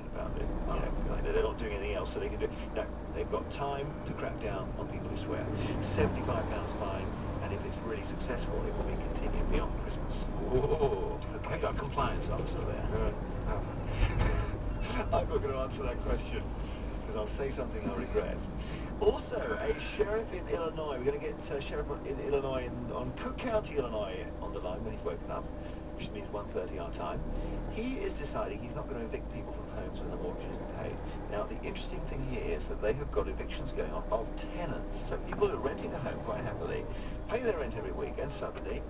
passionate about it. You know, like they're not doing anything else, so they can do. No, they've got time to crack down on people who swear. Seventy-five pounds fine, and if it's really successful, it will be continued beyond Christmas. Oh. I've got a compliance officer there. Oh. I'm not going to answer that question because I'll say something I'll regret. Also, a sheriff in Illinois. We're going to get uh, sheriff in Illinois in, on Cook County, Illinois, on the line when he's woken up, which means 1:30 our time. He is deciding he's not going to evict people from homes when the mortgage isn't paid. Now, the interesting thing here is that they have got evictions going on of tenants. So people are renting a home quite happily, pay their rent every week, and suddenly